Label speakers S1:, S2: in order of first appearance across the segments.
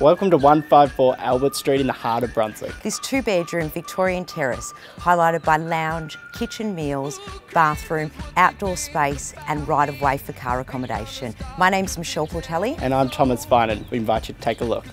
S1: Welcome to 154 Albert Street in the heart of Brunswick.
S2: This two bedroom Victorian terrace, highlighted by lounge, kitchen meals, bathroom, outdoor space, and right of way for car accommodation. My name's Michelle Portelli.
S1: And I'm Thomas Finan. We invite you to take a look.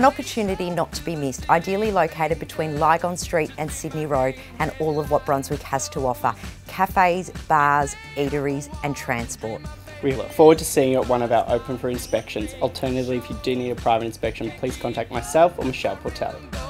S2: An opportunity not to be missed, ideally located between Lygon Street and Sydney Road and all of what Brunswick has to offer. Cafes, bars, eateries and transport.
S1: We look forward to seeing you at one of our open for inspections. Alternatively, if you do need a private inspection, please contact myself or Michelle Portelli.